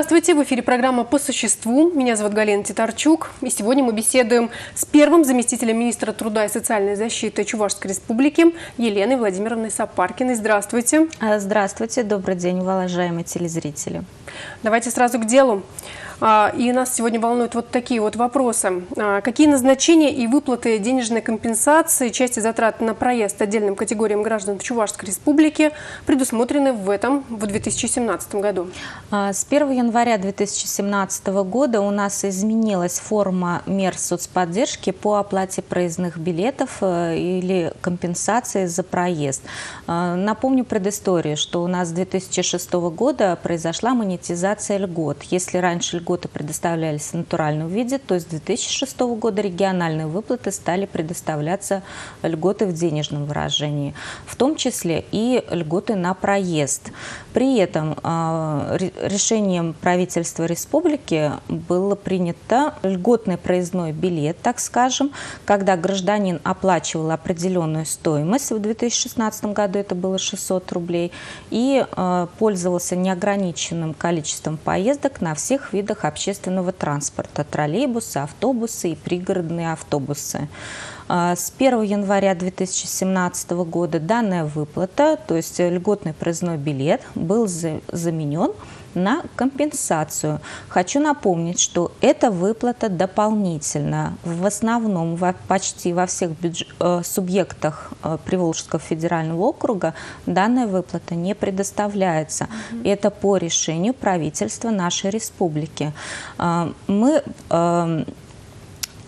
Здравствуйте, в эфире программа «По существу». Меня зовут Галина Титарчук. И сегодня мы беседуем с первым заместителем министра труда и социальной защиты Чувашской республики Еленой Владимировной Сапаркиной. Здравствуйте. Здравствуйте, добрый день, уважаемые телезрители. Давайте сразу к делу. А, и нас сегодня волнуют вот такие вот вопросы. А, какие назначения и выплаты денежной компенсации части затрат на проезд отдельным категориям граждан Чувашской республике предусмотрены в этом, в 2017 году? А, с 1 января 2017 года у нас изменилась форма мер соцподдержки по оплате проездных билетов э, или компенсации за проезд. Напомню предысторию, что у нас с 2006 года произошла монетизация льгот. Если раньше льгот льготы предоставлялись в натуральном виде, то с 2006 года региональные выплаты стали предоставляться льготы в денежном выражении, в том числе и льготы на проезд. При этом а, решением правительства республики было принято льготный проездной билет, так скажем, когда гражданин оплачивал определенную стоимость, в 2016 году это было 600 рублей, и а, пользовался неограниченным количеством поездок на всех видах общественного транспорта, троллейбусы, автобусы и пригородные автобусы. А, с 1 января 2017 года данная выплата, то есть льготный проездной билет, был заменен на компенсацию. Хочу напомнить, что эта выплата дополнительно. В основном во, почти во всех бюдж... Э, субъектах э, Приволжского федерального округа данная выплата не предоставляется. Mm-hmm. Это по решению правительства нашей республики. Э, мы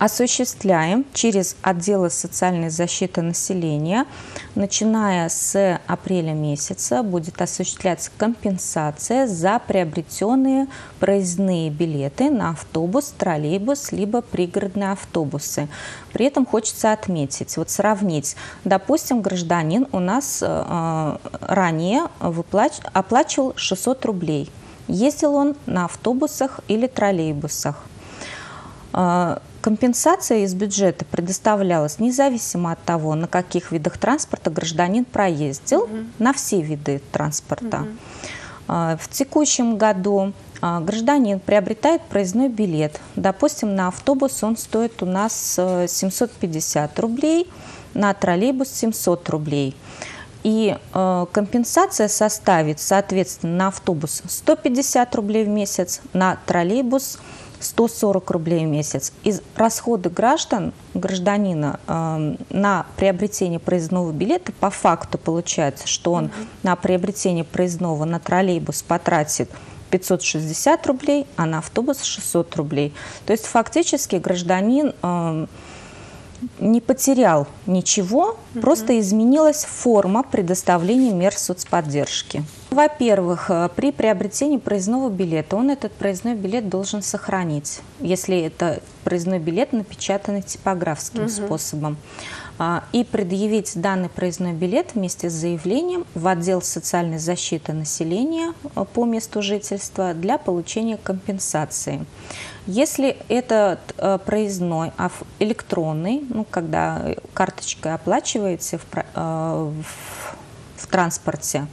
осуществляем через отделы социальной защиты населения. Начиная с апреля месяца будет осуществляться компенсация за приобретенные проездные билеты на автобус, троллейбус, либо пригородные автобусы. При этом хочется отметить, вот сравнить, допустим, гражданин у нас э, ранее выплач... оплачивал 600 рублей. Ездил он на автобусах или троллейбусах. Компенсация из бюджета предоставлялась независимо от того, на каких видах транспорта гражданин проездил, угу. на все виды транспорта. Угу. В текущем году а, гражданин приобретает проездной билет. Допустим, на автобус он стоит у нас 750 э, рублей, на троллейбус 700 рублей. И э, компенсация составит, соответственно, на автобус 150 рублей в месяц, на троллейбус – 140 рублей в месяц. И расходы граждан, гражданина э, на приобретение проездного билета по факту получается, что он угу. на приобретение проездного на троллейбус потратит 560 рублей, а на автобус 600 рублей. То есть фактически гражданин э, не потерял ничего, угу. просто изменилась форма предоставления мер соцподдержки. Во-первых, э, при приобретении проездного билета он этот проездной билет должен сохранить, если это проездной билет напечатанный типографским угу. способом, а, и предъявить данный проездной билет вместе с заявлением в отдел социальной защиты населения э, по месту жительства для получения компенсации. Если этот э, проездной электронный, ну, когда карточкой оплачиваете в, в, в транспорте,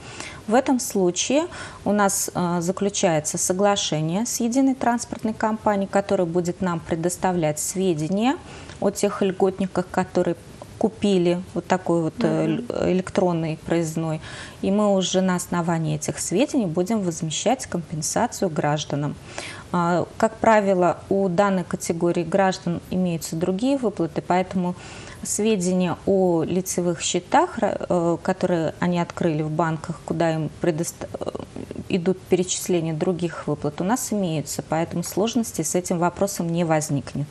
в этом случае у нас э, заключается соглашение с единой транспортной компанией, которая будет нам предоставлять сведения о тех льготниках, которые купили вот такой вот mm-hmm. электронный проездной, и мы уже на основании этих сведений будем возмещать компенсацию гражданам. А, как правило, у данной категории граждан имеются другие выплаты, поэтому сведения о лицевых счетах, э, которые они открыли в банках, куда им предоста... Э, идут перечисления других выплат, у нас имеются, поэтому сложности с этим вопросом не возникнет.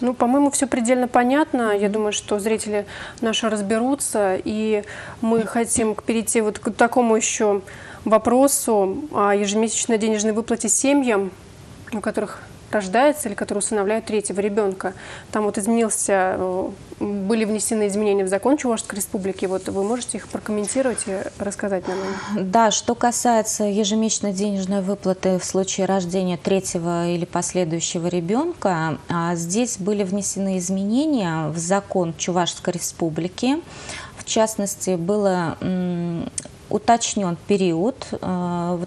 Ну, по-моему, все предельно понятно. Я думаю, что зрители наши разберутся, и мы хотим перейти вот к такому еще вопросу о ежемесячной денежной выплате семьям, у которых рождается или который усыновляют третьего ребенка. Там вот изменился, были внесены изменения в закон Чувашской республики. Вот вы можете их прокомментировать и рассказать нам? Да, что касается ежемесячной денежной выплаты в случае рождения третьего или последующего ребенка, а здесь были внесены изменения в закон Чувашской республики. В частности, было уточнен период э,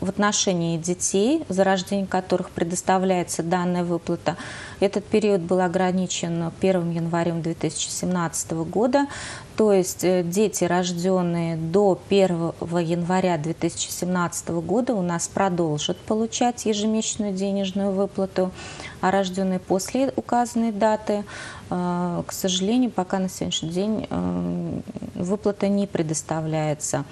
в отношении детей, за рождение которых предоставляется данная выплата. Этот период был ограничен 1 январем 2017 года, то есть э, дети, рожденные до 1 января 2017 года, у нас продолжат получать ежемесячную денежную выплату, а рожденные после указанной даты, э, к сожалению, пока на сегодняшний день э, выплата не предоставляется.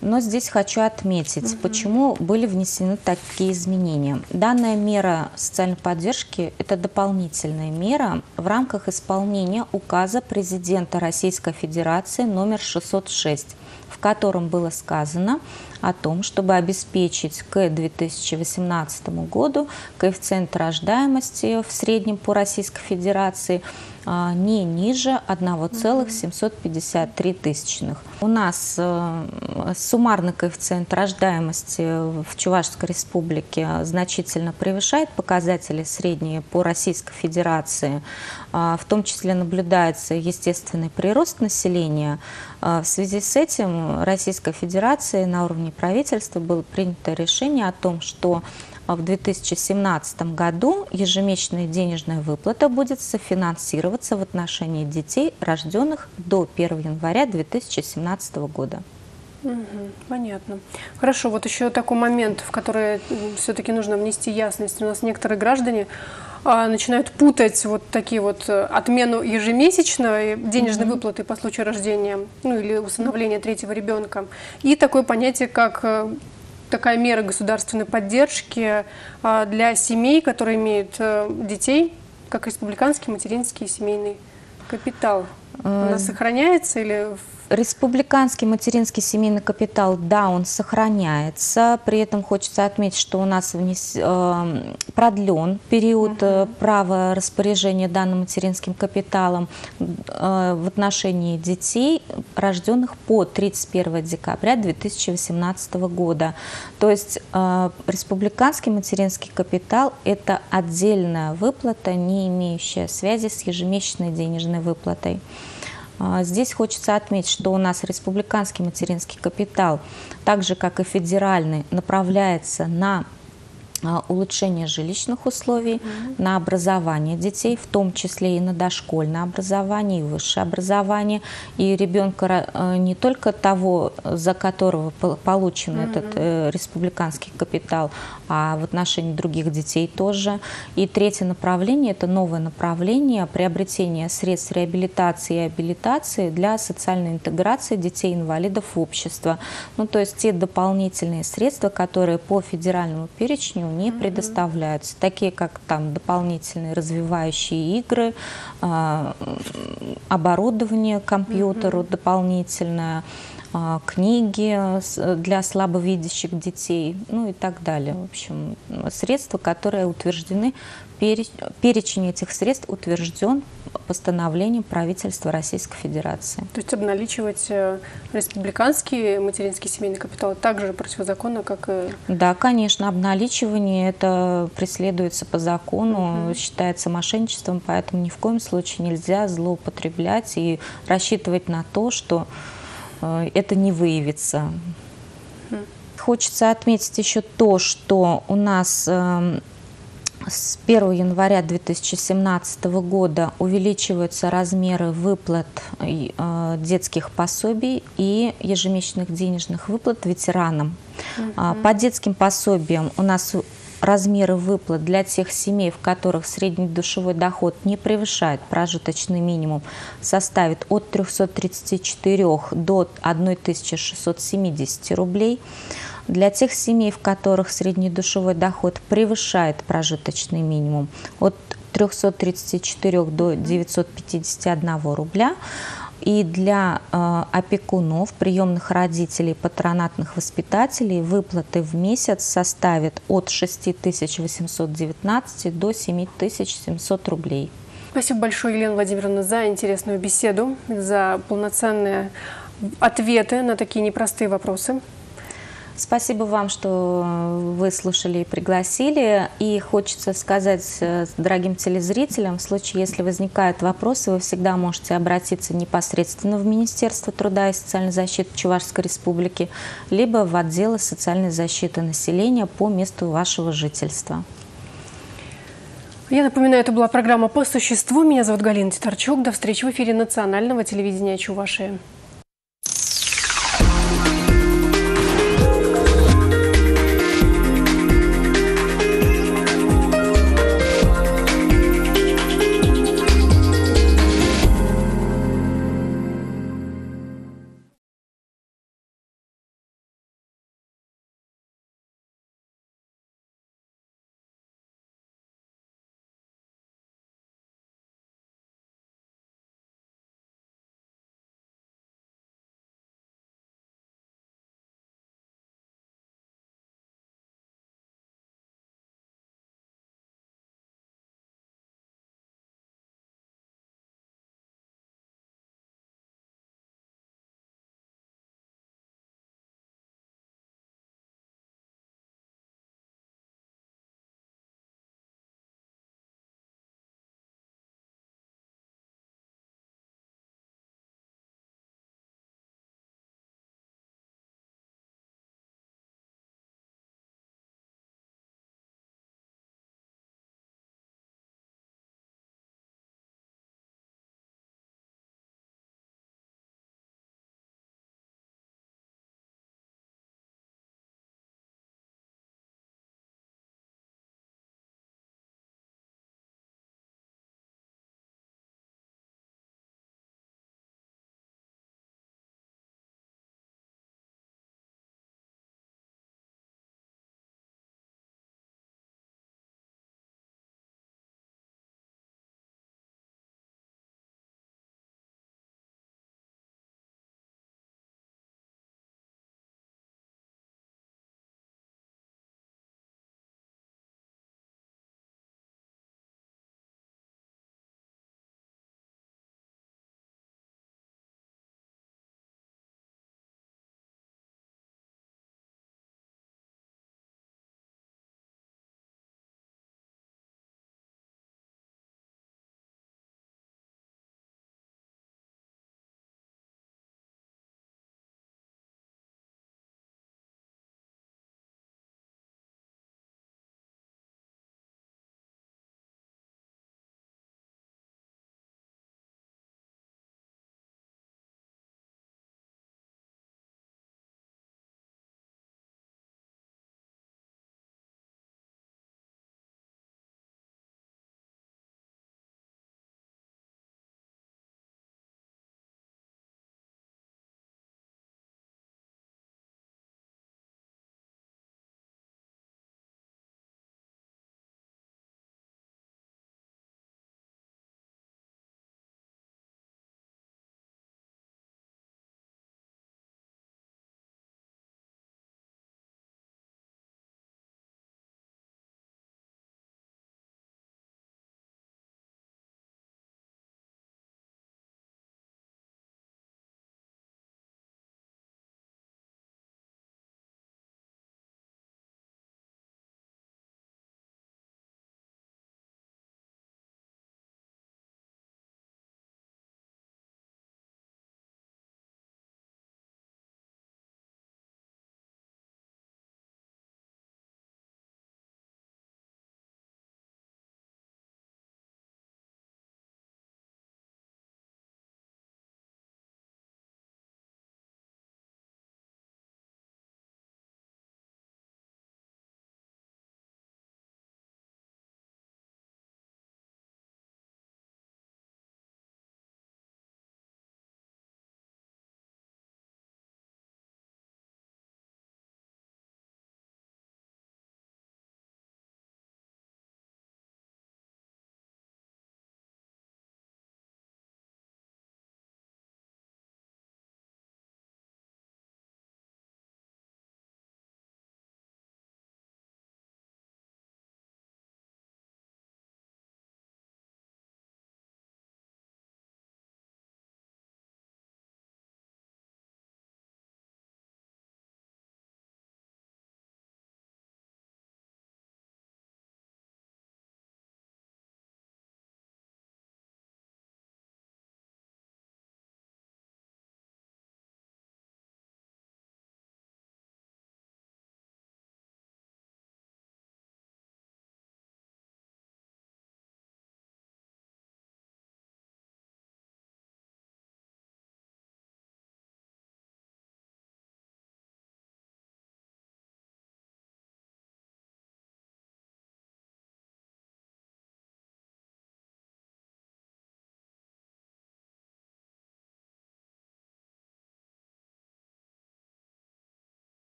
Но здесь хочу отметить, угу. почему были внесены такие изменения. Данная мера социальной поддержки – это дополнительная мера в рамках исполнения указа президента Российской Федерации номер 606, в котором было сказано о том, чтобы обеспечить к 2018 году коэффициент рождаемости в среднем по Российской Федерации – а, не ниже 1,753 тысячных. У нас э, суммарный коэффициент рождаемости в Чувашской республике значительно превышает показатели средние по Российской Федерации. А, в том числе наблюдается естественный прирост населения. А, в связи с этим Российской Федерации на уровне правительства было принято решение о том, что в 2017 году ежемесячная денежная выплата будет софинансироваться в отношении детей, рожденных до 1 января 2017 года. Понятно. Хорошо, вот еще такой момент, в который все-таки нужно внести ясность. У нас некоторые граждане а, начинают путать вот такие вот э, отмену ежемесячной денежной mm выплаты по случаю рождения, ну или усыновления третьего ребенка, и такое понятие, как э, такая мера государственной поддержки а, для семей, которые имеют э, детей, как республиканский материнский семейный капитал. Она сохраняется или Республиканский материнский семейный капитал, да, он сохраняется. При этом хочется отметить, что у нас внес, э, продлен период uh права распоряжения данным материнским капиталом э, в отношении детей, рожденных по 31 декабря 2018 года. То есть э, республиканский материнский капитал – это отдельная выплата, не имеющая связи с ежемесячной денежной выплатой. А, здесь хочется отметить, что у нас республиканский материнский капитал, так же как и федеральный, направляется на улучшение жилищных условий, mm-hmm. на образование детей, в том числе и на дошкольное образование, и высшее образование, и ребенка э, не только того, за которого получен mm-hmm. этот э, республиканский капитал, а в отношении других детей тоже. И третье направление – это новое направление приобретения средств реабилитации и абилитации для социальной интеграции детей-инвалидов в общество. Ну, то есть те дополнительные средства, которые по федеральному перечню не предоставляются, такие как там дополнительные развивающие игры, а, оборудование компьютеру дополнительное, а, книги для слабовидящих детей, ну и так далее. В общем, средства, которые утверждены перечень этих средств утвержден постановлением правительства Российской Федерации. То есть обналичивать э, республиканский материнский семейный капитал также противозаконно, как и... Да, конечно, обналичивание это преследуется по закону, угу. считается мошенничеством, поэтому ни в коем случае нельзя злоупотреблять и рассчитывать на то, что это не выявится. Хочется отметить еще то, что у нас эм, с 1 января 2017 года увеличиваются размеры выплат э, детских пособий и ежемесячных денежных выплат ветеранам. Угу. По детским пособиям у нас размеры выплат для тех семей, в которых средний душевой доход не превышает прожиточный минимум, составит от 334 до 1670 рублей. Для тех семей, в которых средний душевой доход превышает прожиточный минимум от 334 до 951 рубля, и для э, опекунов, приемных родителей, патронатных воспитателей выплаты в месяц составят от 6819 до 7700 рублей. Спасибо большое, Елена Владимировна, за интересную беседу, за полноценные ответы на такие непростые вопросы. Спасибо вам, что выслушали и пригласили. И хочется сказать э, дорогим телезрителям, в случае, если возникают вопросы, вы всегда можете обратиться непосредственно в Министерство труда и социальной защиты Чувашской Республики, либо в отделы социальной защиты населения по месту вашего жительства. Я напоминаю, это была программа «По существу». Меня зовут Галина Титарчук. До встречи в эфире национального телевидения Чувашии.